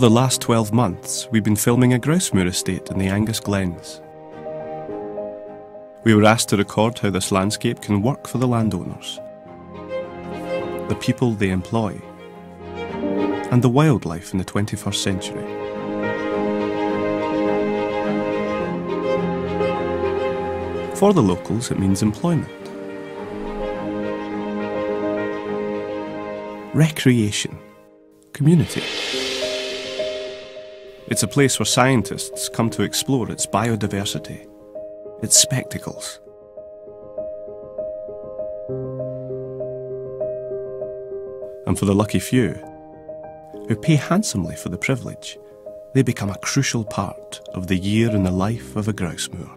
Over the last 12 months, we've been filming a grousemoor estate in the Angus Glens. We were asked to record how this landscape can work for the landowners, the people they employ, and the wildlife in the 21st century. For the locals, it means employment, recreation, community. It's a place where scientists come to explore its biodiversity, its spectacles. And for the lucky few, who pay handsomely for the privilege, they become a crucial part of the year in the life of a grouse moor.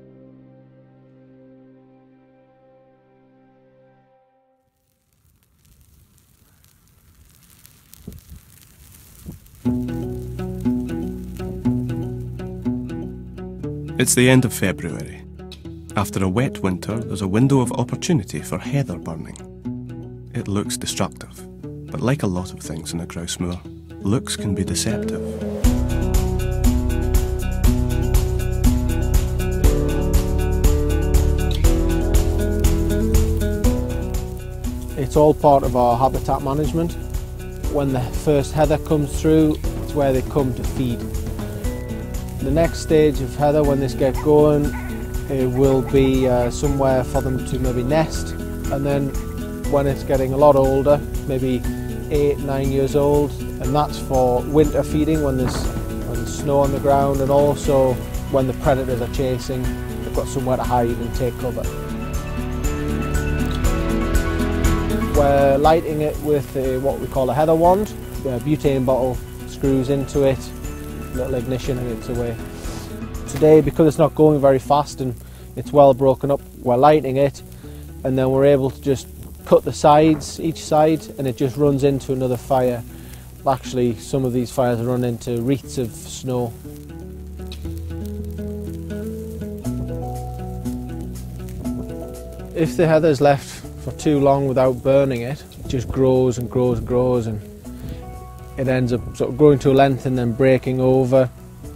It's the end of February. After a wet winter, there's a window of opportunity for heather burning. It looks destructive, but like a lot of things in a grouse moor, looks can be deceptive. It's all part of our habitat management. When the first heather comes through, it's where they come to feed. The next stage of heather, when this get going, it will be uh, somewhere for them to maybe nest. And then when it's getting a lot older, maybe eight, nine years old, and that's for winter feeding when there's, when there's snow on the ground and also when the predators are chasing, they've got somewhere to hide and take cover. We're lighting it with a, what we call a heather wand, a butane bottle screws into it, little ignition and it's away. Today, because it's not going very fast and it's well broken up, we're lighting it and then we're able to just cut the sides, each side, and it just runs into another fire. Actually, some of these fires run into wreaths of snow. If the heather's left for too long without burning it, it just grows and grows and grows and it ends up sort of growing to a length and then breaking over.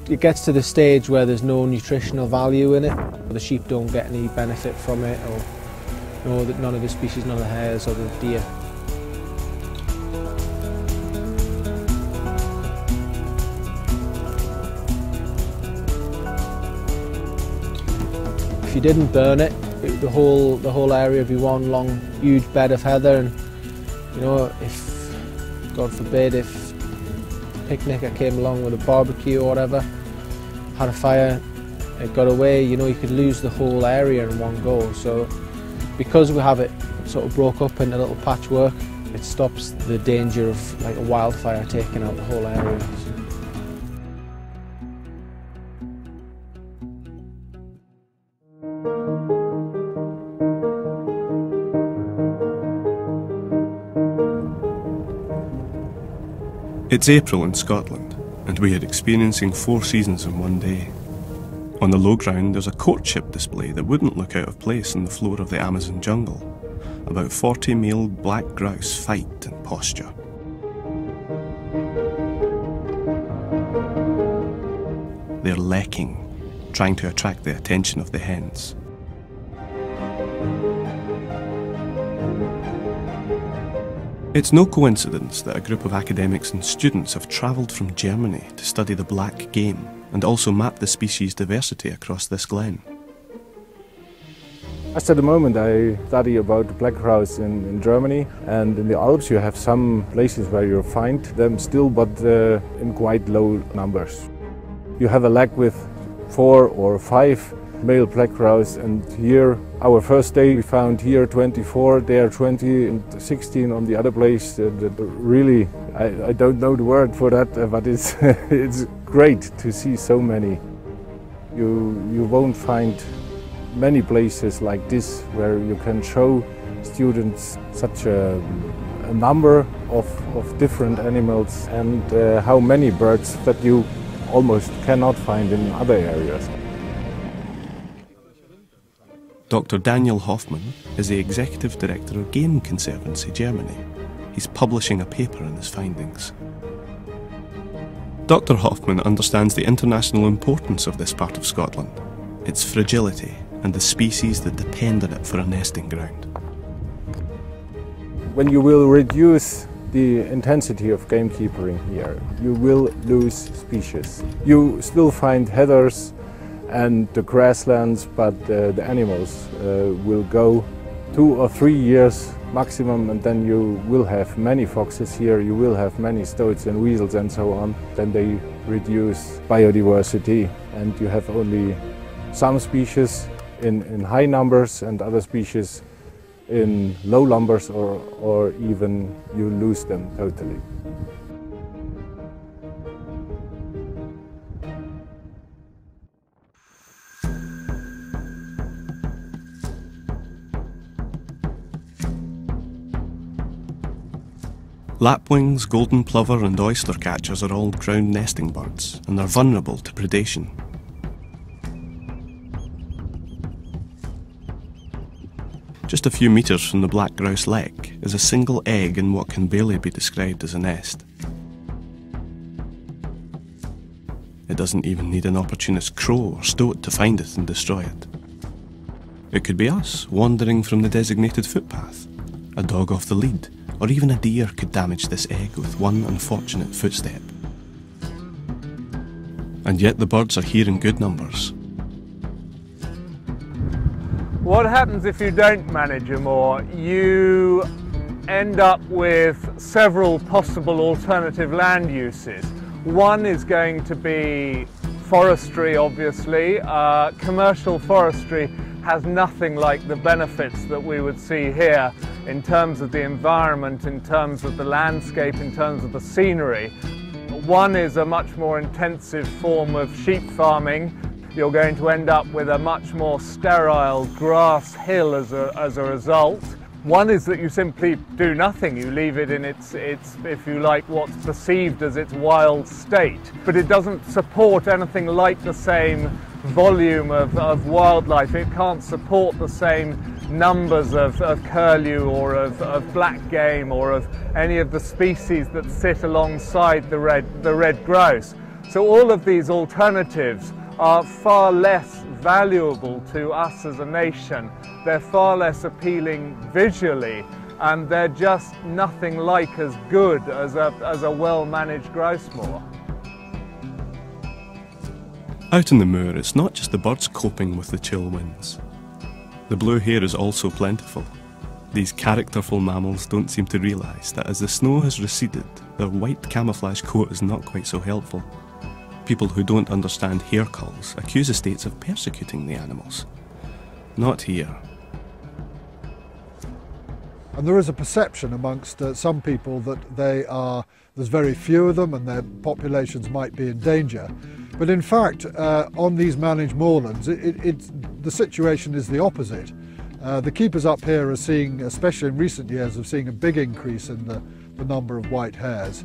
It gets to the stage where there's no nutritional value in it. The sheep don't get any benefit from it or no, none of the species, none of the hares or the deer. If you didn't burn it, it, the whole the whole area would be one long huge bed of heather and you know if God forbid if a I came along with a barbecue or whatever had a fire it got away you know you could lose the whole area in one go. So because we have it sort of broke up into little patchwork it stops the danger of like a wildfire taking out the whole area It's April in Scotland, and we are experiencing four seasons in one day. On the low ground, there's a courtship display that wouldn't look out of place on the floor of the Amazon jungle. About 40 male black grouse fight and posture. They're lecking, trying to attract the attention of the hens. It's no coincidence that a group of academics and students have travelled from Germany to study the black game and also map the species diversity across this glen. Just at the moment I study about the black grouse in, in, Germany and in the Alps you have some places where you find them still but uh, in quite low numbers. You have a lek with four or five male black grouse and here our first day we found here 24, there 20 and 16 on the other place. Uh, really, I, I, don't know the word for that, uh, but it's, it's great to see so many. You, you won't find many places like this where you can show students such a, a number of, of different animals and uh, how many birds that you almost cannot find in other areas. Dr. Daniel Hoffmann is the Executive Director of Game Conservancy Germany. He's publishing a paper on his findings. Dr. Hoffmann understands the international importance of this part of Scotland, its fragility, and the species that depend on it for a nesting ground. When you will reduce the intensity of gamekeeping here, you will lose species. You still find heathers and the grasslands, but uh, the animals uh, will go two or three years maximum and then you will have many foxes here, you will have many stoats and weasels and so on. Then they reduce biodiversity and you have only some species in, in high numbers and other species in low numbers or, or even you lose them totally. Lapwings, golden plover, and oyster catchers are all ground nesting birds, and they're vulnerable to predation. Just a few metres from the black grouse lek is a single egg in what can barely be described as a nest. It doesn't even need an opportunist crow or stoat to find it and destroy it. It could be us, wandering from the designated footpath, a dog off the lead, or even a deer could damage this egg with one unfortunate footstep. And yet the birds are here in good numbers. What happens if you don't manage a moor? You end up with several possible alternative land uses. One is going to be forestry, obviously. Uh, commercial forestry has nothing like the benefits that we would see here in terms of the environment, in terms of the landscape, in terms of the scenery. One is a much more intensive form of sheep farming. You're going to end up with a much more sterile grass hill as a, as a result. One is that you simply do nothing. You leave it in its, its, if you like, what's perceived as its wild state. But it doesn't support anything like the same volume of, of wildlife. It can't support the same numbers of, of curlew or of, of black game or of any of the species that sit alongside the red, the red grouse. So all of these alternatives are far less valuable to us as a nation. They're far less appealing visually and they're just nothing like as good as a, as a well-managed grouse moor. Out in the moor, it's not just the birds coping with the chill winds. The blue hare is also plentiful. These characterful mammals don't seem to realise that as the snow has receded, their white camouflage coat is not quite so helpful. People who don't understand hare culls accuse estates of persecuting the animals. Not here. And there is a perception amongst uh, some people that they are, there's very few of them and their populations might be in danger. But in fact, uh, on these managed moorlands, it, it, the situation is the opposite. Uh, the keepers up here are seeing, especially in recent years, are seeing a big increase in the, the number of white hares.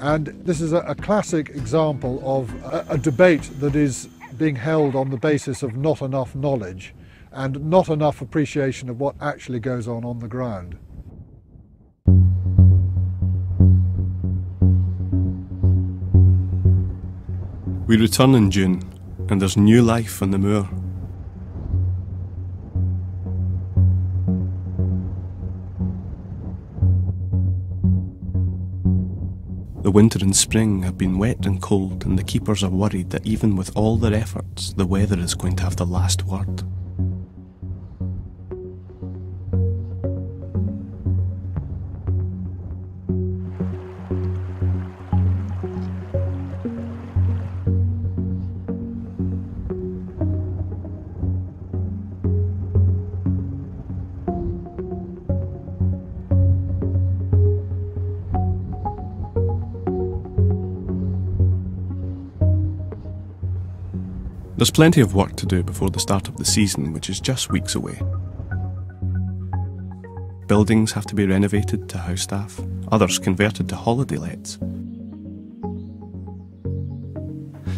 And this is a, a classic example of a, a debate that is being held on the basis of not enough knowledge and not enough appreciation of what actually goes on on the ground. We return in June, and there's new life on the moor. The winter and spring have been wet and cold, and the keepers are worried that even with all their efforts, the weather is going to have the last word. There's plenty of work to do before the start of the season, which is just weeks away. Buildings have to be renovated to house staff, others converted to holiday lets.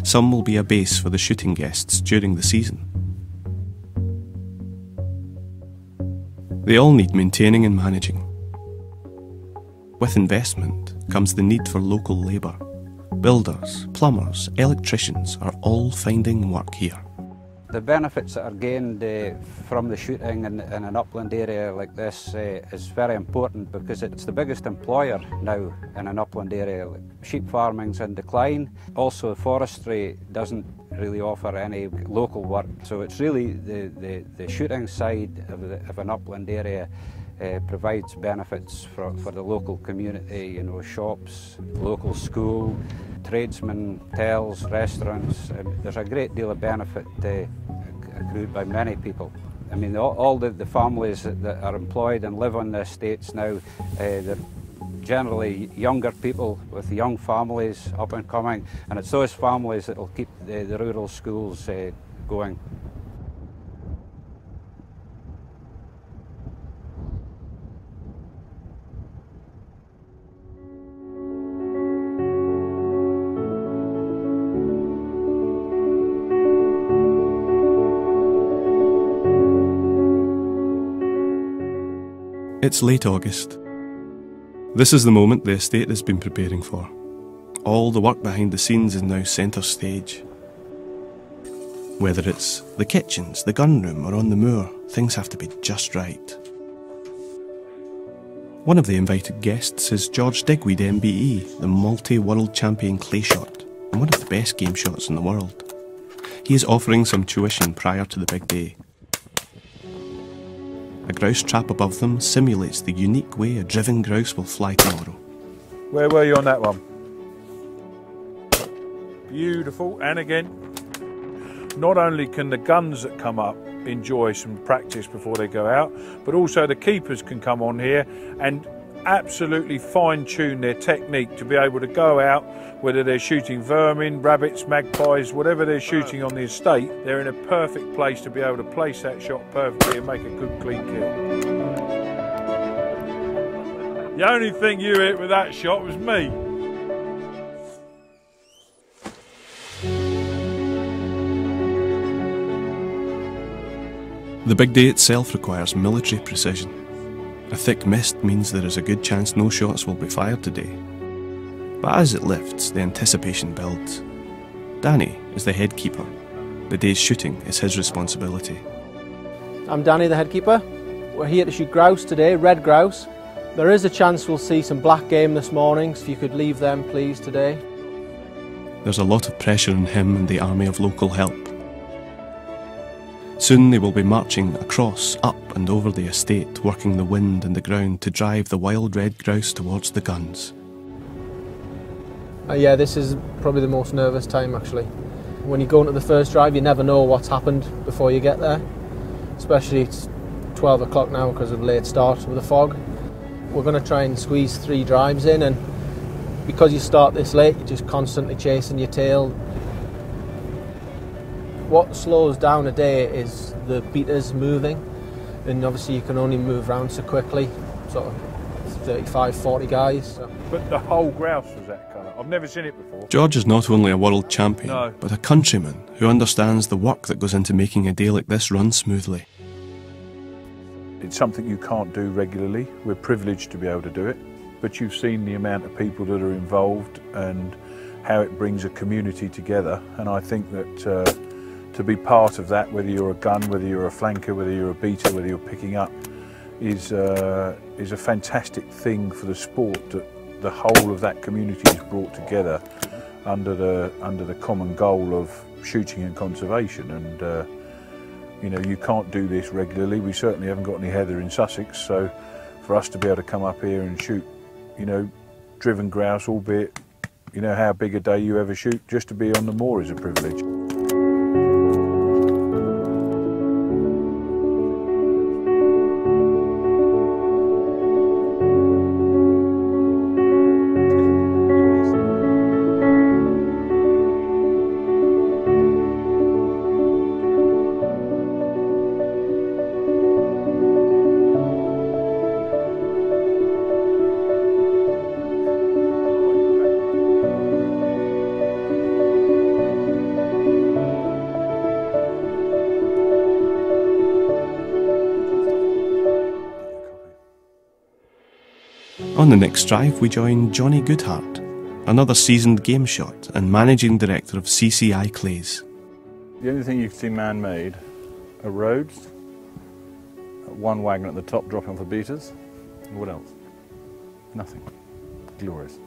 Some will be a base for the shooting guests during the season. They all need maintaining and managing. With investment comes the need for local labour, Builders, plumbers, electricians are all finding work here. The benefits that are gained uh, from the shooting in, in, an upland area like this uh, is very important because it's the biggest employer now in an upland area. Sheep farming's in decline. Also, forestry doesn't really offer any local work. So it's really the, the, the shooting side of, the, of an upland area uh, provides benefits for, for the local community, you know, shops, local school, tradesmen, hotels, restaurants. Um, there's a great deal of benefit uh, accrued by many people. I mean, all, all the, the, families that, are employed and live on the estates now, uh, they're generally younger people with young families up and coming, and it's those families that will keep the, the rural schools uh, going. It's late August. This is the moment the estate has been preparing for. All the work behind the scenes is now centre stage. Whether it's the kitchens, the gun room, or on the moor, things have to be just right. One of the invited guests is George Digweed MBE, the multi world champion clay shot, and one of the best game shots in the world. He is offering some tuition prior to the big day. A grouse trap above them simulates the unique way a driven grouse will fly tomorrow. Where were you on that one? Beautiful. And again, not only can the guns that come up enjoy some practice before they go out, but also the keepers can come on here and absolutely fine tune their technique to be able to go out, whether they're shooting vermin, rabbits, magpies, whatever they're uh-huh. shooting on the estate, they're in a perfect place to be able to place that shot perfectly and make a good clean kill. The only thing you hit with that shot was me. The big day itself requires military precision. A thick mist means there is a good chance no shots will be fired today. But as it lifts, the anticipation builds. Danny is the head keeper. The day's shooting is his responsibility. I'm Danny, the head keeper. We're here to shoot grouse today, red grouse. There is a chance we'll see some black game this morning, so if you could leave them please today. There's a lot of pressure on him and the army of local help. Soon they will be marching across, up and over the estate, working the wind and the ground to drive the wild red grouse towards the guns. Uh, yeah, this is probably the most nervous time actually. When you go into the first drive, you never know what's happened before you get there. Especially it's 12 o'clock now because of the late start with the fog. We're going to try and squeeze three drives in, and because you start this late, you're just constantly chasing your tail, what slows down a day is the beaters moving, and obviously you can only move around so quickly, sort of 35, 40 guys. So. But the whole grouse was that colour. I've never seen it before. George is not only a world champion, no. but a countryman who understands the work that goes into making a day like this run smoothly. It's something you can't do regularly. We're privileged to be able to do it, but you've seen the amount of people that are involved and how it brings a community together, and I think that. Uh, to be part of that, whether you're a gun, whether you're a flanker, whether you're a beater, whether you're picking up, is, uh, is a fantastic thing for the sport that the whole of that community is brought together under the, under the common goal of shooting and conservation. And uh, you know, you can't do this regularly. We certainly haven't got any heather in Sussex, so for us to be able to come up here and shoot, you know, driven grouse, albeit, you know, how big a day you ever shoot, just to be on the moor is a privilege. The next drive, we join Johnny Goodhart, another seasoned game shot and managing director of CCI Clays. The only thing you can see man-made are roads, one wagon at the top dropping off the beaters, and what else? Nothing. Glorious.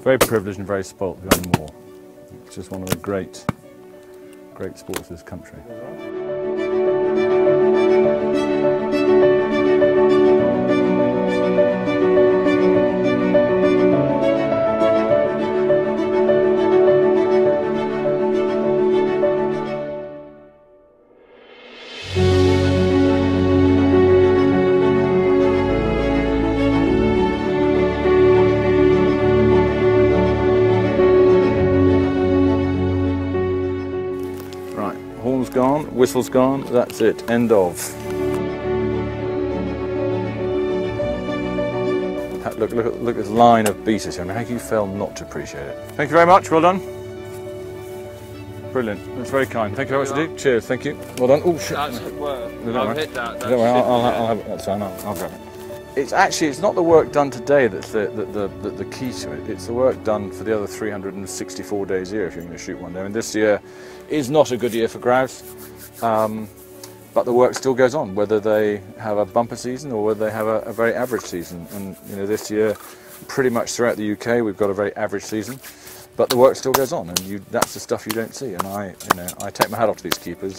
Very privileged and very spoilt beyond more. It's just one of the great, great sports of this country. Whistle's gone, that's it, end of. Look, look, at- look at this line of beaters here. I mean, how can you fail not to appreciate it? Thank you very much, well done. Brilliant, that's very kind. Thank you very much indeed. Cheers, thank you. Well done. Oh, shit. That's well, Don't I've hit that. that Don't worry, I'll, I'll, I'll have it. That's fine. I'll, I'll grab it. It's actually it's not the work done today that's the the, the, the, key to it. It's the work done for the other 364 days a year if you're going to shoot one day. I And this year is not a good year for grouse, um, but the work still goes on, whether they have a bumper season or whether they have a, a very average season. And you know this year, pretty much throughout the UK, we've got a very average season. But the work still goes on, and you, that's the stuff you don't see. And I, you know, I take my hat off to these keepers.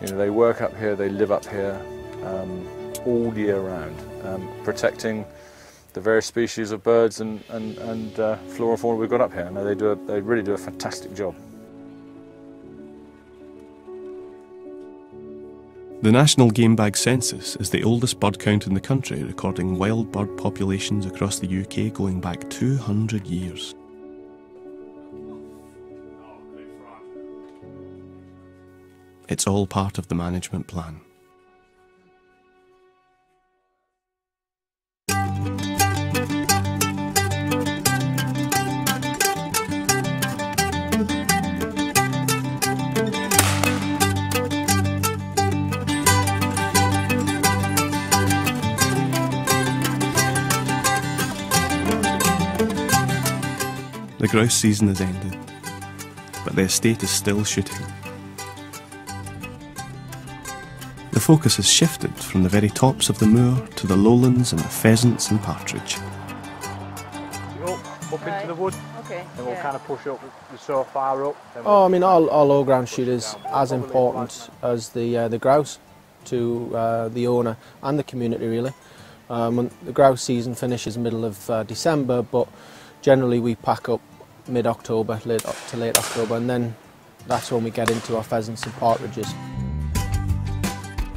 You know, they work up here, they live up here um, all year round, um, protecting the various species of birds and, and, and uh, flora and fauna we've got up here. And they, do a, they really do a fantastic job. The National Game Bag Census is the oldest bird count in the country, recording wild bird populations across the UK going back 200 years. It's all part of the management plan. The grouse season has ended, but the estate is still shooting. The focus has shifted from the very tops of the moor to the lowlands and the pheasants and partridge. Up, up into the wood, Okay. and we'll yeah. kind of push up so far up. then Oh, I mean, all, all low ground shoot is as important as the uh, the grouse to uh, the owner and the community really. Um, the grouse season finishes middle of uh, December, but generally we pack up mid October, late to late October, and then that's when we get into our pheasants and partridges.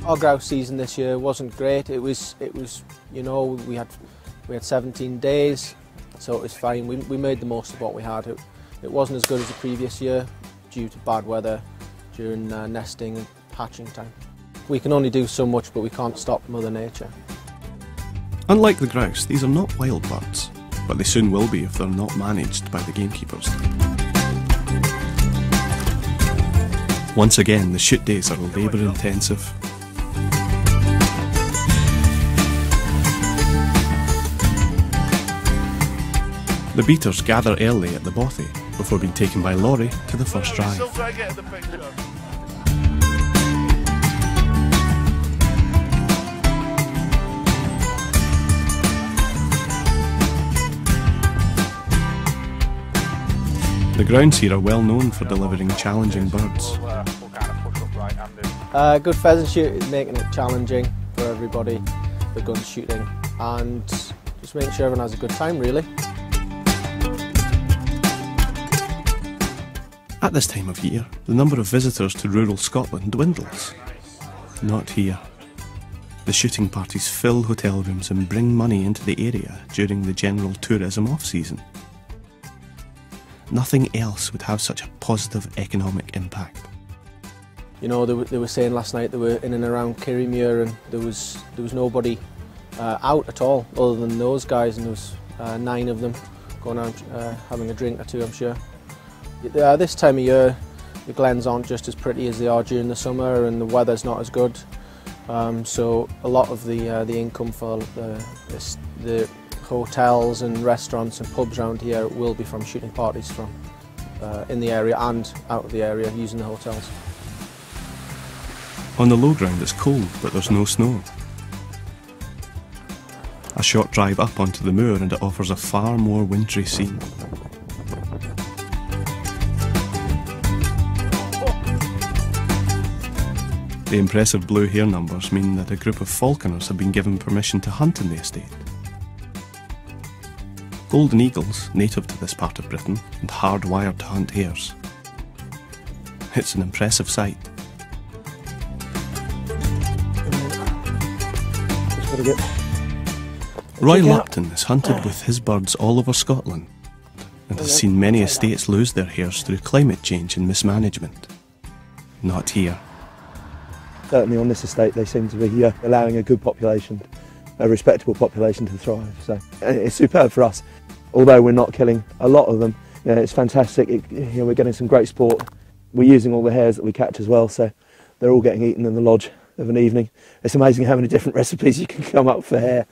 Our grouse season this year wasn't great. It was it was you know we had we had 17 days, so it was fine. We, we made the most of what we had. It, it wasn't as good as the previous year due to bad weather during uh, nesting and hatching time. We can only do so much, but we can't stop Mother Nature. Unlike the grouse, these are not wild birds, but they soon will be if they're not managed by the gamekeepers. Once again, the shoot days are labour intensive. The beaters gather early at the bothy before being taken by lorry to the first drive. The grounds here are well known for delivering challenging birds. Uh, we'll kind of push up right handed. Good pheasant shoot is making it challenging for everybody, the gun shooting, and just making sure everyone has a good time really. At this time of year, the number of visitors to rural Scotland dwindles. Not here. The shooting parties fill hotel rooms and bring money into the area during the general tourism off season. Nothing else would have such a positive economic impact. You know, they were, they were saying last night they were in and around Kirriemuir and there was there was nobody uh, out at all other than those guys and there was uh, nine of them going out uh, having a drink or two, I'm sure. Uh, this time of year, the glens aren't just as pretty as they are during the summer and the weather's not as good. Um, so a lot of the uh, the income for the, the hotels and restaurants and pubs around here will be from shooting parties from uh, in the area and out of the area using the hotels. On the low ground it's cold, but there's no snow. A short drive up onto the moor and it offers a far more wintry scene. The impressive blue hare numbers mean that a group of falconers have been given permission to hunt in the estate. Golden eagles, native to this part of Britain and hardwired to hunt hares. It's an impressive sight. Roy Lupton has hunted with his birds all over Scotland and has seen many estates lose their hares through climate change and mismanagement. Not here. Certainly on this estate they seem to be uh, allowing a good population, a respectable population to thrive. So it's superb for us. Although we're not killing a lot of them, you know, it's fantastic. It, you know, we're getting some great sport. We're using all the hares that we catch as well, so they're all getting eaten in the lodge of an evening. It's amazing how many different recipes you can come up for hare.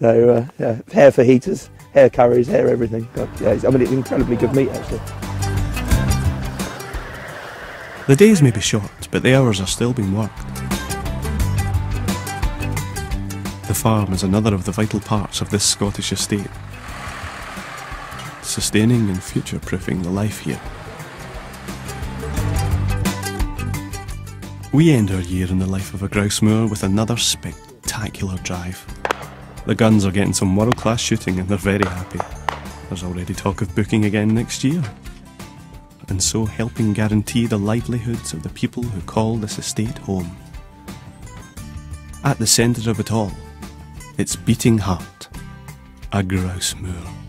So uh, yeah, hare fajitas, hare curries, hare everything. God, yeah, I mean, it's incredibly good meat actually. The days may be short, but the hours are still being worked. Farm is another of the vital parts of this Scottish estate, sustaining and future proofing the life here. We end our year in the life of a grouse moor with another spectacular drive. The guns are getting some world class shooting and they're very happy. There's already talk of booking again next year. And so helping guarantee the livelihoods of the people who call this estate home. At the centre of it all, its beating heart, a grouse moor.